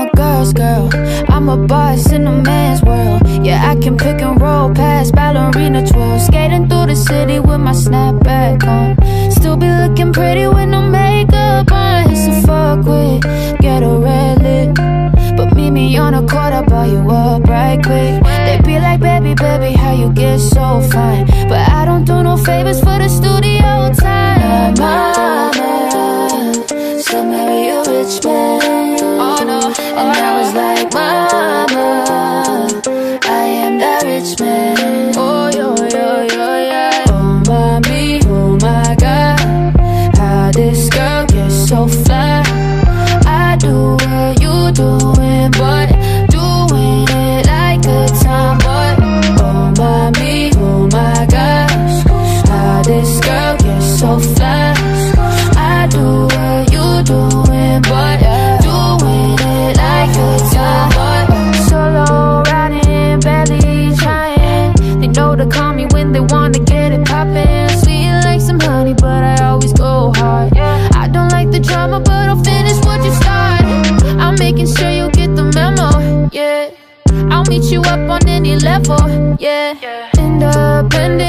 a girl's girl I'm a boss in a man's world. Yeah, I can pick and roll past ballerina twirl. Skating through the city with my snapback on. Still be looking pretty with no makeup on. Hit Sephora quick, get a red lip. But meet me on a court, I'll buy you up right quick. They be like, baby, baby, how you get so fine? But I don't do no favors for the studio time. Like, mama, I am that rich man. Meet you up on any level, yeah. Independent,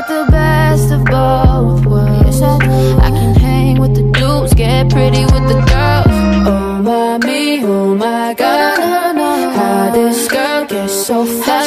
got the best of both worlds. I can hang with the dudes, get pretty with the girls. Oh mommy, oh my god, how this girl gets so fly.